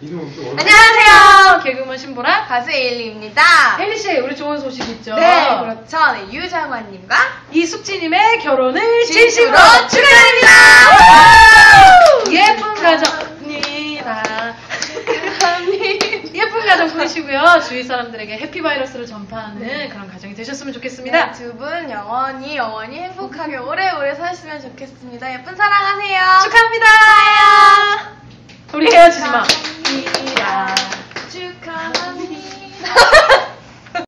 안녕하세요. 개그우먼 신보라. 가수 에일리입니다. 혜리 씨, 우리 좋은 소식 있죠? 네, 그렇죠. 네, 유장관님과 이숙지님의 결혼을 진심으로 진심으로 축하드립니다. 예쁜 가정입니다. 예쁜 가정 꾸리시고요. 주위 사람들에게 해피 바이러스를 전파하는 그런 가정이 되셨으면 좋겠습니다. 네, 두분 영원히 영원히 행복하게 오래오래 사셨으면 좋겠습니다. 예쁜 사랑하세요. 축하합니다. 우리 헤어지지 마. Thank you.